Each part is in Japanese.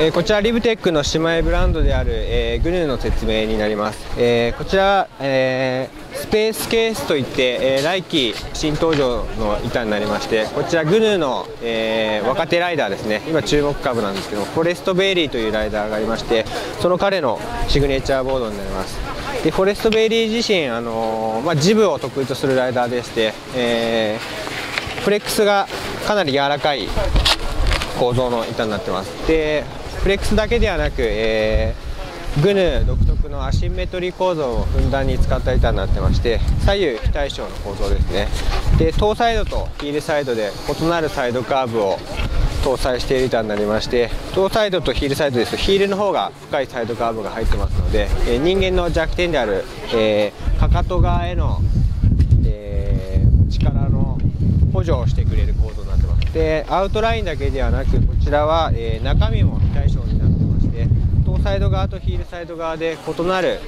えー、こちらリブテックの姉妹ブランドである、えー、グヌーの説明になります、えー、こちら、えスペースケースといって、え来季新登場の板になりましてこちらグヌーの、え若手ライダーですね。今注目株なんですけどフォレストベイリーというライダーがありましてその彼のシグネチャーボードになります。でフォレストベイリー自身、あのまあ、ジブを得意とするライダーでして、えフレックスがかなり柔らかい構造の板になってます。でフレックスだけではなく、えー、グヌー独特のアシンメトリー構造をふんだんに使った板になってまして左右非対称の構造ですね。でトーサイドとヒールサイドで異なるサイドカーブを搭載している板になりましてトーサイドとヒールサイドですとヒールの方が深いサイドカーブが入ってますので、えー、人間の弱点である、えー、かかと側への、えー、力の補助をしてくれる構造でアウトラインだけではなくこちらは、えー、中身も非対称になってましてトーサイド側とヒールサイド側で異なる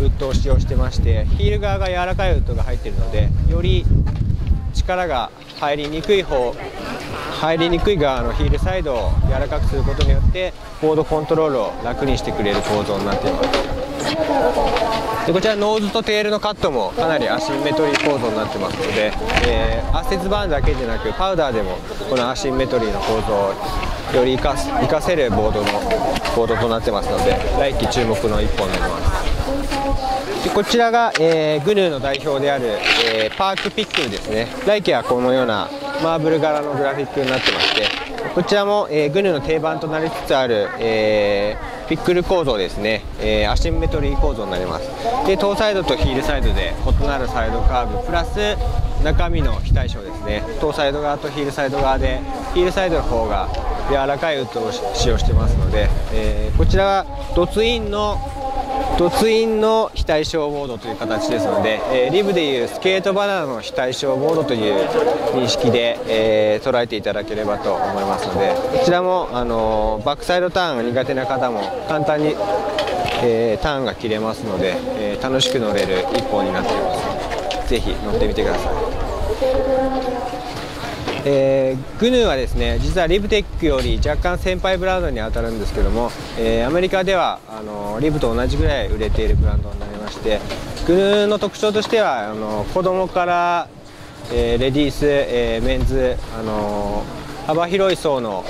ウッドを使用してましてヒール側が柔らかいウッドが入っているのでより力が入りにくい方入りにくい側のヒールサイドを柔らかくすることによってボードコントロールを楽にしてくれる構造になっています。でこちらノーズとテールのカットもかなりアシンメトリー構造になってますので、えー、圧雪バーンだけでなくパウダーでもこのアシンメトリーの構造をより活か活かせるボードのボードとなってますので来季注目の1本になります。でこちらが、えー、 GNU の代表である、えー、 Park Pickle ですね。来季はこのようなマーブル柄のグラフィックになってましてこちらも、えー、 GNU の定番となりつつある、えーピックル構造ですね、えー、アシンメトリー構造になります。でトーサイドとヒールサイドで異なるサイドカーブプラス中身の非対称ですね。トーサイド側とヒールサイド側でヒールサイドの方が柔らかいウッドを使用してますので、えー、こちらはドツインのドツインの非対称ボードという形ですので、えー、リブでいうスケートバナナの非対称ボードという認識で、えー、捉えていただければと思いますのでこちらも、あの、バックサイドターンが苦手な方も簡単に、えターンが切れますので、え楽しく乗れる一本になっていますぜひ乗ってみてください。えー、グヌーはですね実はリブテックより若干先輩ブランドに当たるんですけども、えー、アメリカではあのリブと同じぐらい売れているブランドになりましてグヌーの特徴としてはあの子供から、えー、レディース、えメンズ、あの幅広い層の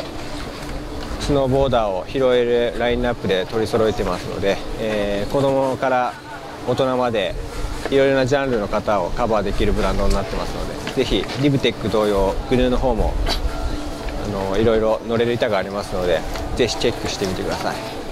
スノーボーダーを拾えるラインナップで取り揃えてますので、えー、子供から大人までいろいろなジャンルの方をカバーできるブランドになってますのでぜひリブテック同様グヌーの方もあのいろいろ乗れる板がありますのでぜひチェックしてみてください。